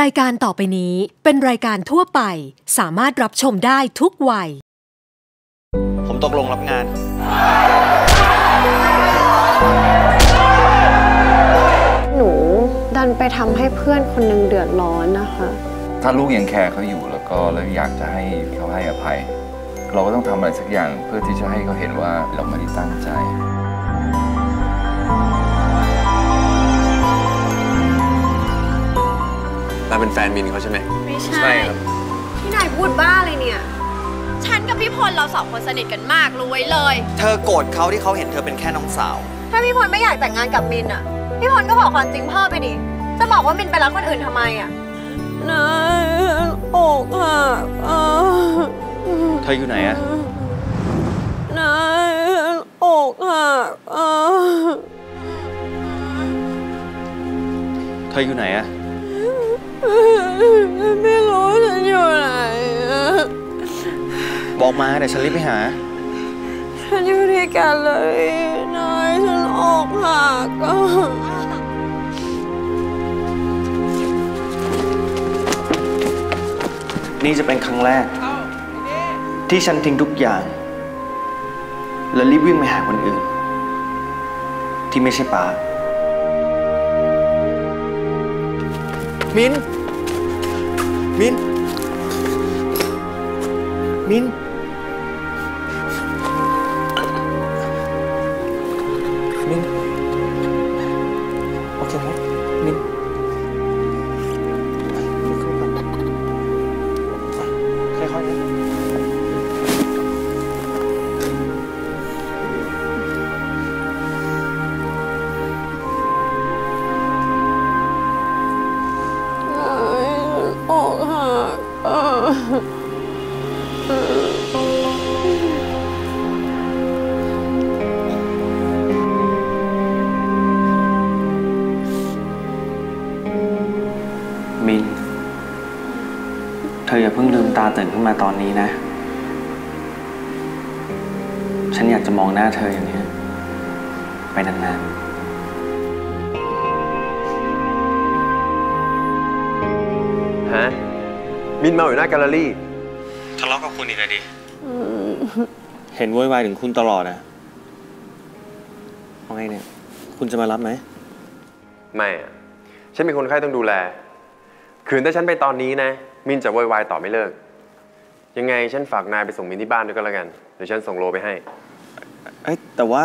รายการต่อไปนี้เป็นรายการทั่วไป สามารถรับชมได้ทุกวัย ผมตกลงรับงาน หนูดันไปทำให้เพื่อนคนหนึ่งเดือดร้อนนะคะ ถ้าลูกยังแคร์เขาอยู่แล้วก็แล้วอยากจะให้เขาให้อภัย เราก็ต้องทำอะไรสักอย่างเพื่อที่จะให้เขาเห็นว่าเราไม่ได้ตั้งใจ เราเป็นแฟนมินเขาใช่ไหมไม่ใช่ใช่ครับพี่นายพูดบ้าเลยเนี่ย ฉันกับพี่พลเราสองคนสนิทกันมากรู้ไว้เลย เธอโกรธเขาที่เขาเห็นเธอเป็นแค่น้องสาว ถ้าพี่พลไม่อยากแต่งงานกับมินอะ พี่พลก็บอกความจริงพ่อไปดิ จะบอกว่ามินไปรักคนอื่นทำไมอะนายอกหักเธออยู่ไหนอะนายอกหักเธออยู่ไหนอะ ไม่รู้ฉันอยู่ไหนบอกมาเดี๋ยวฉันรีบไปหา ฉันอยู่ที่กันเลยนายฉันอกหักนี่จะเป็นครั้งแรก ที่ฉันทิ้งทุกอย่าง แล้วรีบวิ่งไปหาคนอื่น ที่ไม่ใช่ป้ามิน มิน ตาตื่นขึ้นมาตอนนี้นะ ฉันอยากจะมองหน้าเธออย่างนี้ยไปนานฮะมินเมาอยู่หน้าแกลเลอรี่ๆทะเลาะกับคุณอีกแล้วดิ เห็นโวยวายถึงคุณตลอดนะเอาไงเนี่ย คุณจะมารับไหม ไม่อะฉันมีคนไข้ต้องดูแล คืนถ้าฉันไปตอนนี้นะ มินจะโวยวายต่อไม่เลิก ยังไงฉันฝากนายไปส่งมินที่บ้านด้วยก็แล้วกัน เดี๋ยวฉันส่งโลไปให้ เอ้ยแต่ว่า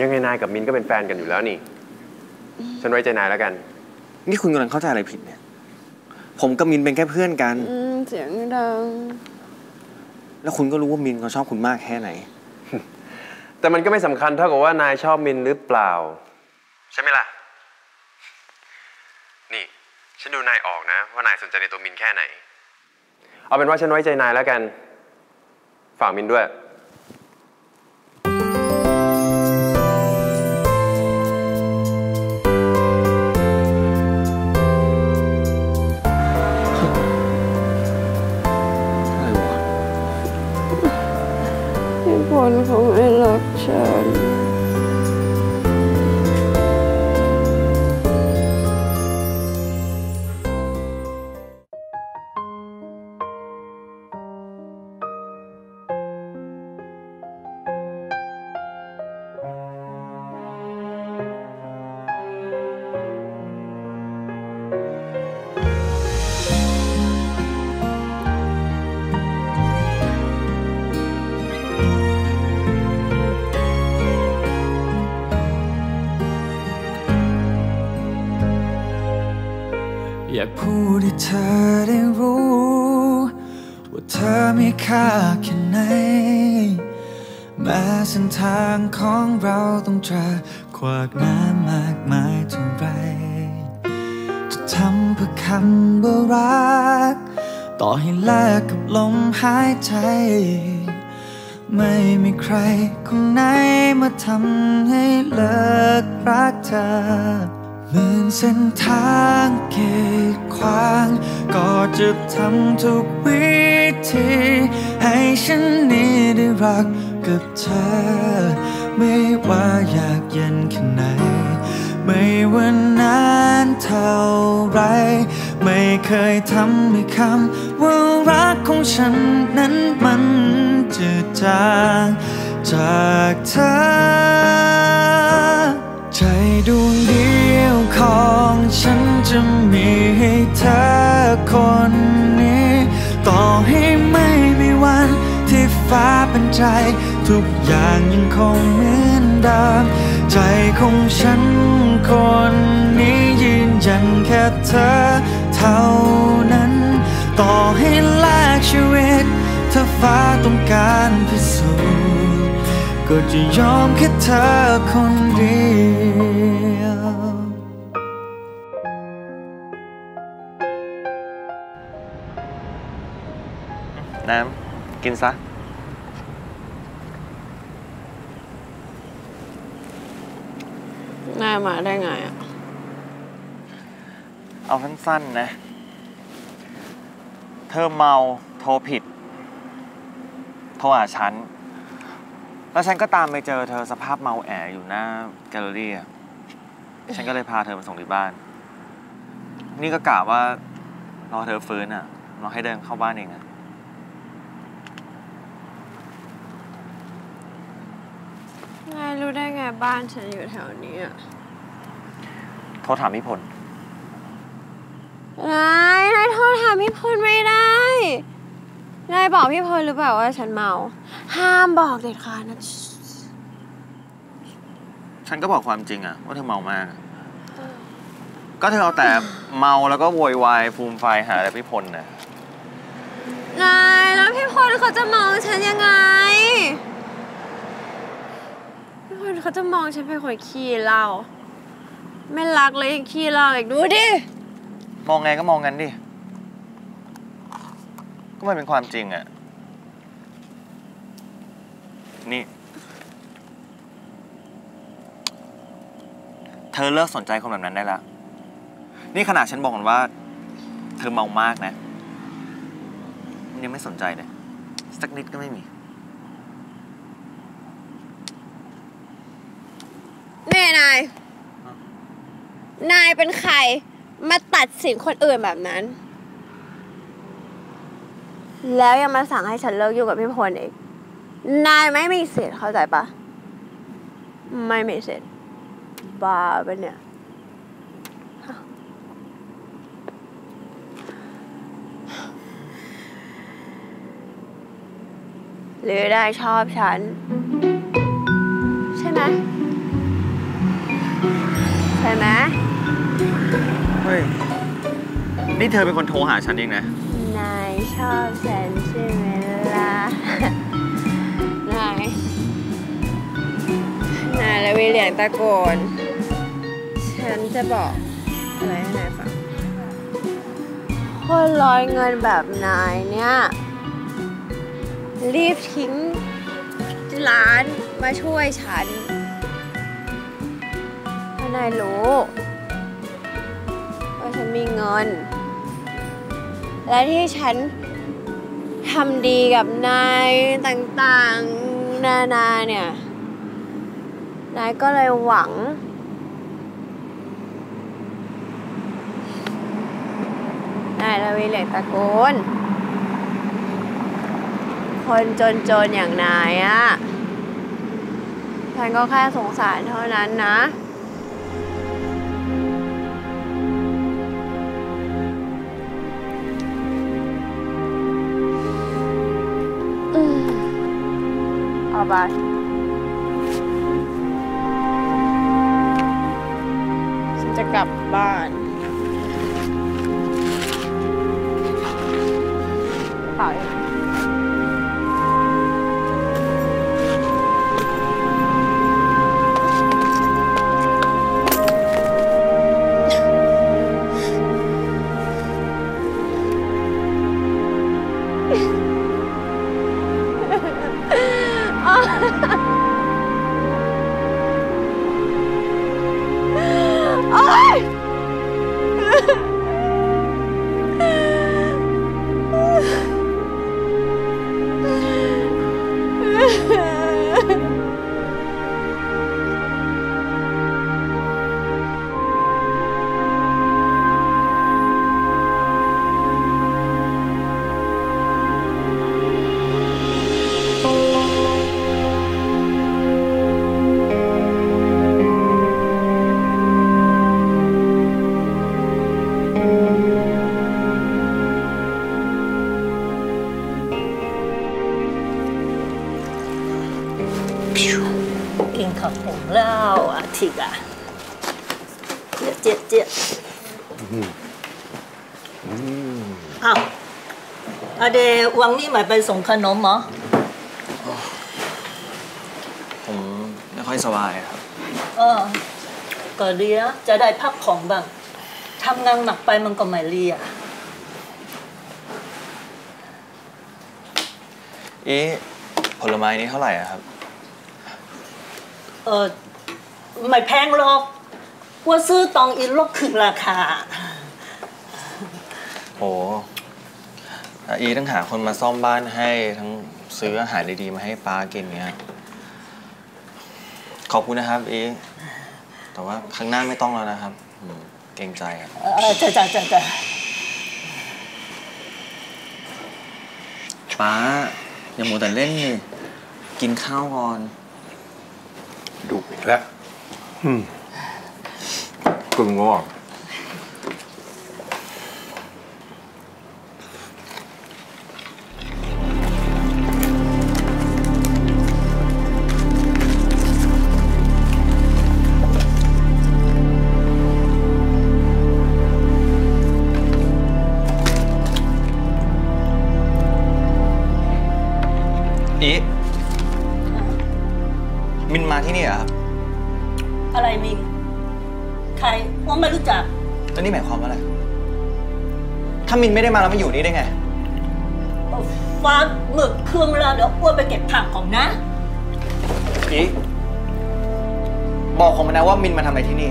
ยังไงนายกับมินก็เป็นแฟนกันอยู่แล้วนี่ ฉันไว้ใจนายแล้วกัน นี่คุณกำลังเข้าใจอะไรผิดเนี่ย ผมกับมินเป็นแค่เพื่อนกันเสียงดัง แล้วคุณก็รู้ว่ามินเขาชอบคุณมากแค่ไหน แต่มันก็ไม่สำคัญเท่ากับว่านายชอบมินหรือเปล่า ใช่ไหมล่ะ นี่ ฉันดูนายออกนะ ว่านายสนใจในตัวมินแค่ไหน เอาเป็นว่าฉันไว้ใจนายแล้วกัน ฝากมินด้วยอะไรวะพี่พลเขาไม่รักฉันากพูดให้เธอได้รู้ ว่าเธอมีค่าแค่ไหน แม้เส้นทางของเราต้องเจอขวากน้ำมากมายเท่าไร จะทำเพื่อคำว่ารัก ต่อให้แลกกับลมหายใจ ไม่มีใครคนไหนมาทำให้เลิกรักเธอ หมื่นเส้นทางกีดขวาง ก็จะทำทุกวิธี ให้ฉันนี้ได้รักกับเธอ ไม่ว่าอยากเย็นแค่ไหน ไม่ว่านานเท่าไร ไม่เคยทำให้คำว่ารักของฉันนั้นมันจืดจางจากเธอ ทุกอย่างยังคงเหมือนเดิมใจของฉันคนนี้ยืนยันแค่เธอเท่านั้น ต่อให้แลกชีวิตถ้าฟ้าต้องการพิสูจน์ก็จะยอมแค่เธอคนเดียวน้ำกินซะ นาย มาได้ไงอะเอาสั้นๆนะ เธอเมาโทรผิด โทรหาฉัน แล้วฉันก็ตามไปเจอเธอสภาพเมาแออยู่หน้าแกลเลอรี่อะฉันก็เลยพาเธอมาส่งที่บ้าน นี่ก็กะว่ารอเธอฟื้นอะรอให้เดินเข้าบ้านเองอะนายรู้ได้ไงบ้านฉันอยู่แถวนี้อะ โทรถามพี่พลนายนายโทษถามพี่พลไม่ได้ นายบอกพี่พลหรือเปล่าว่าฉันเมา ห้ามบอกเด็ดขาดนะ ฉันก็บอกความจริงอะว่าเธอเมามากอะก็เธอเอาแต่เมาแล้วก็โวยวายฟูมไฟายหาแต่พี่พลนะนายแล้วพี่พลเขาจะมองฉันยังไง พี่พลเขาจะมองฉันเป็นคนขี้เหล้า ไม่รักเลยยังขี้เหล้าอีกดูดิ มองไงก็มองงั้นดิ ก็มันเป็นความจริงอะนี่ เธอเลิกสนใจคนแบบนั้นได้แล้ว นี่ขนาดฉันบอกกันว่า เธอเมามากนะมันยังไม่สนใจเลย สักนิดก็ไม่มีนี่นาย นายเป็นใครมาตัดสินคนอื่นแบบนั้น แล้วยังมาสั่งให้ฉันเลิกยุ่งกับพี่พลอีก นายไม่มีสิทธิ์เข้าใจปะ ไม่มีสิทธิ์บ้าไปะเนี่ย หรือได้ชอบฉัน ใช่ไหม ใช่ไหม ฮ้ย นี่เธอเป็นคนโทรหาฉันเองนะ นายชอบฉันใช่ไหมล่ะ นาย นายและวิเลียงตะโกน ฉันจะบอกอะไรให้นายฟัง คนลอยเงินแบบนายเนี่ย รีบทิ้งร้านมาช่วยฉันเพราะนายรู้ ฉันมีเงิน และที่ฉันทำดีกับนายต่างๆ นานาเนี่ย นายก็เลยหวัง นายละวีเหลกตะโกน คนจนๆ อย่างนายอะฉันก็แค่สงสารเท่านั้นนะ เอาไปฉันจะกลับบ้านกระเป๋า กินขับผมแล้วอาทิตย์อะเจี๊ยเจี๊ยเจี๊ยบอ้าวอาเดวังนี่หมายไปส่งขนมเหรอ ผมไม่ค่อยสบายครับ เออก็ดีนะจะได้พักของบ้างทำงานหนักไปมันก็ไม่รีอะอีผลไม้นี้เท่าไหร่อะครับ เออไม่แพงหรอกว่าซื้อตองอีลดครึ่งราคา โหอะอีต้องหาคนมาซ่อมบ้านให้ทั้งซื้ออาหารดีๆมาให้ป้ากินเนี้ย ขอบคุณนะครับอีแต่ว่าครั้งหน้าไม่ต้องแล้วนะครับอืมเกรงใจครับเออจ้ะจ้ะจ้ะจ้ะป้าอย่ามัวแต่เล่นนี่กินข้าวก่อน ดุอีกแล้วอืมกึ่งงอก มินมาที่นี่เหรอครับ อะไรมิงใครว่าไม่รู้จัก แล้วนี่หมายความว่าอะไร ถ้ามินไม่ได้มาแล้วมาอยู่นี่ได้ไง ฟ้าหมึกเครื่องแล้วเดี๋ยวอ้วนไปเก็บผักของนะอีบอกผมมานะว่ามินมาทำอะไรที่นี่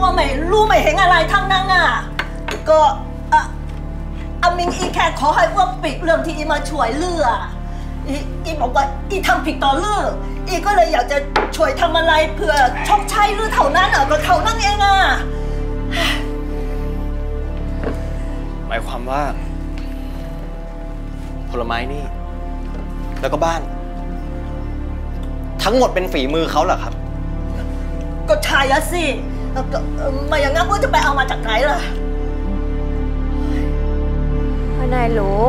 ว่าไม่รู้ไม่เห็นอะไรทั้งนั้นอะ ก็อะอามิงอีแค่ขอให้อ้วนปิดเรื่องที่อีมาช่วยเลือ อีอีบอกว่าอีทำผิดต่อเลืออีก็เลยอยากจะช่วยทำอะไรเพื่อชดใช้เลือเท่านั้นอะก็เท่านั้นเองอะหมายความว่า ผลไม้นี่ แล้วก็บ้าน ทั้งหมดเป็นฝีมือเขาเหรอครับ ก็ใช่อะสิแล้วก็เอ่อไม่อย่างนั้นอ้วนจะไปเอามาจากไหนล่ะเพราะนายรู้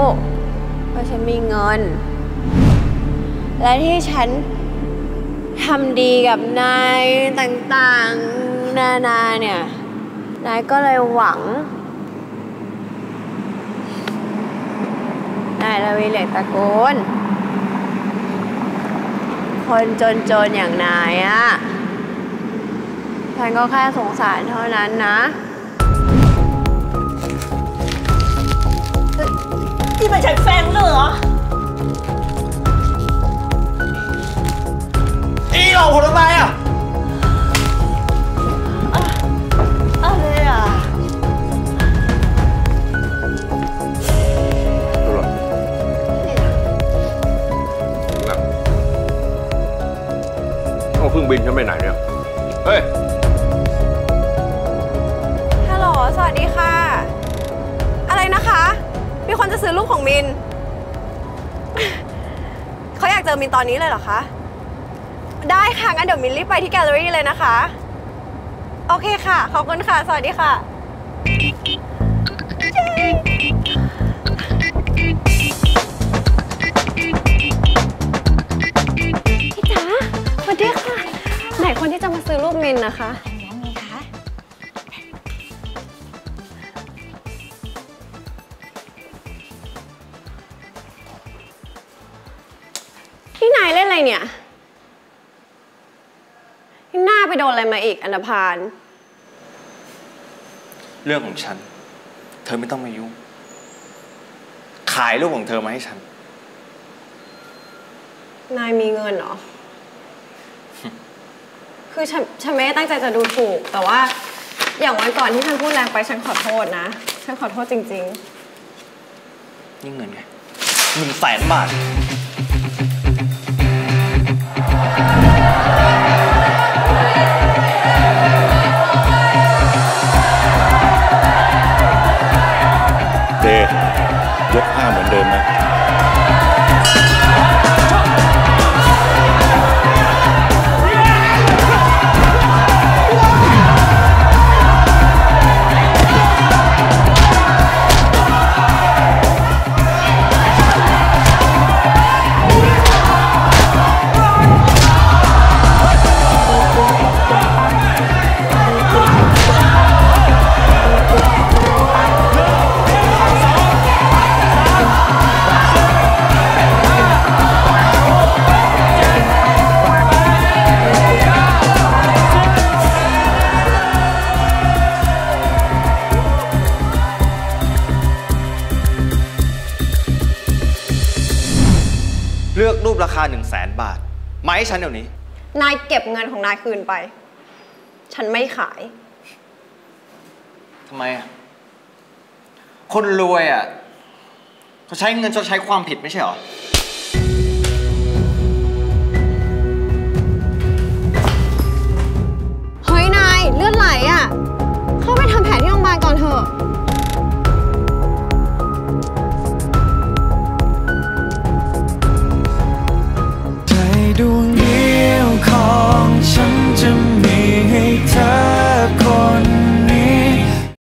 ว่าฉันมีเงิน และที่ฉันทำดีกับนายต่างๆ นานาเนี่ย นายก็เลยหวัง นายระวีเหล็กตระกูลคนจนๆ อย่างนายอะฉันก็แค่สงสารเท่านั้นนะนี่ไม่ใช่แฟนเลือเหรอ อนนี้เลยเหรอคะ ได้ค่ะ งั้นเดี๋ยวมินรีบไปที่แกลเลอรี่เลยนะคะ โอเคค่ะ ขอบคุณค่ะ สวัสดีค่ะ พี่จ๋าสวัสดีค่ะ ไหนคนที่จะมาซื้อรูปมินนะคะ เล่นอะไรเนี่ยหน้าไปโดนอะไรมาอีกอันดพานเรื่องของฉัน เธอไม่ต้องมายุ่ง ขายรูปของเธอมาให้ฉัน นายมีเงินเหรอ คือฉันฉันไม่ได้ตั้งใจจะดูถูก แต่ว่า อย่างวันก่อนที่ฉันพูดแรงไปฉันขอโทษนะ ฉันขอโทษจริงนี่เงินไงหนึ่งแสนบาท ให้ฉันเดี๋ยวนี้ นายเก็บเงินของนายคืนไป ฉันไม่ขาย ทำไมอะ คนรวยอะเขาใช้เงินจะใช้ความผิดไม่ใช่หรอ เฮ้ย นายเลือดไหลอะ เข้าไปทำแผลที่โรงพยาบาลก่อนเถอะ